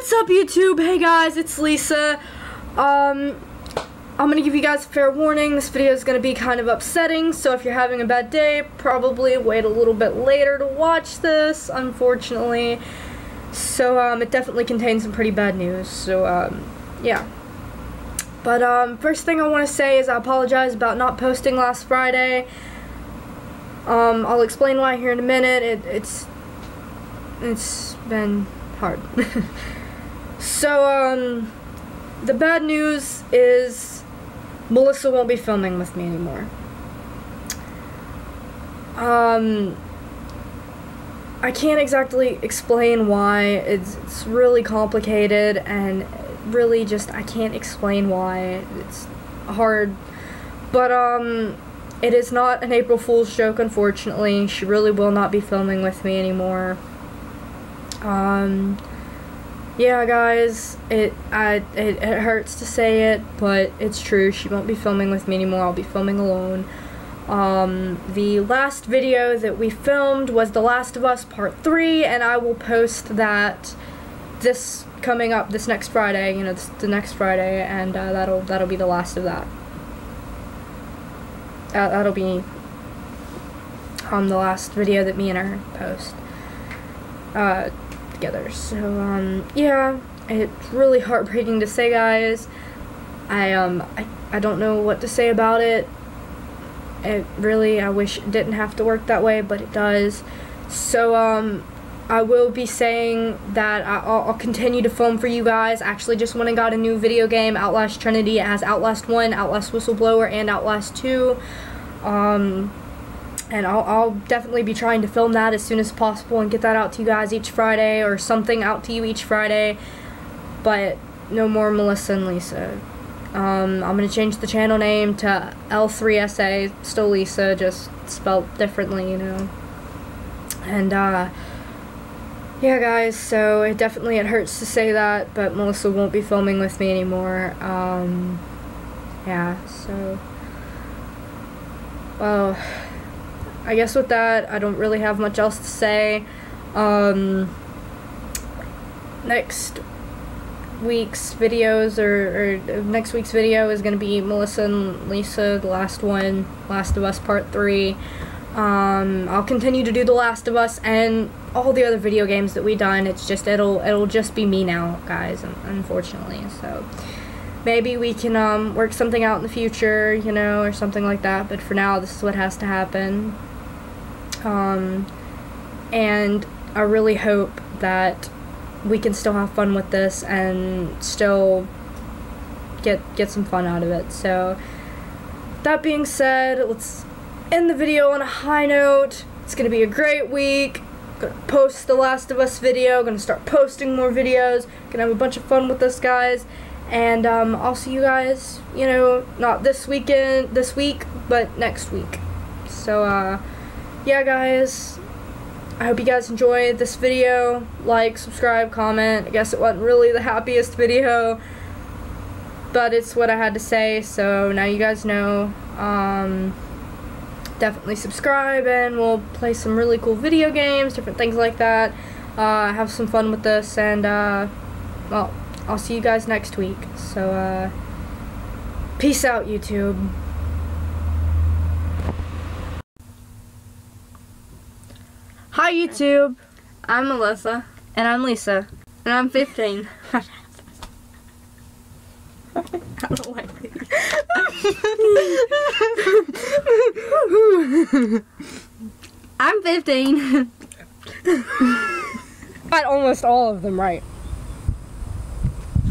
What's up YouTube? Hey guys, it's Lisa. Um, I'm gonna give you guys a fair warning. This video is gonna be kind of upsetting, so if you're having a bad day, probably wait a little bit later to watch this, unfortunately. So, um, it definitely contains some pretty bad news, so, um, yeah. But, um, first thing I want to say is I apologize about not posting last Friday. Um, I'll explain why here in a minute. It, it's, it's been hard. so, um, the bad news is Melissa won't be filming with me anymore. Um, I can't exactly explain why. It's, it's really complicated and really just, I can't explain why. It's hard. But, um, it is not an April Fool's joke, unfortunately. She really will not be filming with me anymore. Um, yeah, guys, it, I, it, it hurts to say it, but it's true. She won't be filming with me anymore. I'll be filming alone. Um, the last video that we filmed was The Last of Us Part 3, and I will post that this coming up this next Friday, you know, this, the next Friday, and uh, that'll that'll be the last of that. Uh, that'll be um, the last video that me and her post uh, together. So, um, yeah, it's really heartbreaking to say, guys. I, um, I, I don't know what to say about it. It really, I wish it didn't have to work that way, but it does. So, um, I will be saying that I'll, I'll, continue to film for you guys. Actually, just went and got a new video game, Outlast Trinity. It has Outlast 1, Outlast Whistleblower, and Outlast 2. Um, and I'll, I'll definitely be trying to film that as soon as possible and get that out to you guys each Friday or something out to you each Friday. But no more Melissa and Lisa. Um, I'm going to change the channel name to L3SA, still Lisa, just spelled differently, you know. And, uh, yeah, guys, so it definitely, it hurts to say that, but Melissa won't be filming with me anymore. Um, yeah, so, well, I guess with that, I don't really have much else to say. Um, next week's videos, or, or next week's video is going to be Melissa and Lisa, the last one, Last of Us Part 3. Um, I'll continue to do The Last of Us and all the other video games that we done. It's just it'll it'll just be me now, guys. Unfortunately, so maybe we can um, work something out in the future, you know, or something like that. But for now, this is what has to happen. Um, and I really hope that we can still have fun with this and still get get some fun out of it. So that being said, let's end the video on a high note. It's gonna be a great week. Gonna post the Last of Us video. Gonna start posting more videos. Gonna have a bunch of fun with this, guys. And um, I'll see you guys, you know, not this weekend, this week, but next week. So, uh, yeah, guys. I hope you guys enjoyed this video. Like, subscribe, comment. I guess it wasn't really the happiest video, but it's what I had to say. So now you guys know. Um, definitely subscribe and we'll play some really cool video games, different things like that. Uh, have some fun with this and, uh, well, I'll see you guys next week. So, uh, peace out, YouTube. Hi, YouTube. I'm Melissa. And I'm Lisa. And I'm 15. I don't like I'm 15. Got almost all of them right.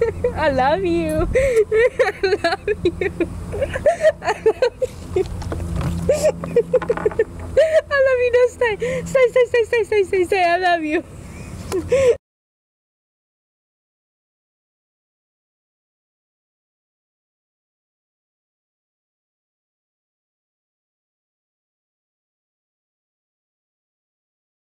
I love you. I love you. I love you. I love you. No, stay. Stay, stay, stay, stay, stay, stay, stay. I love you.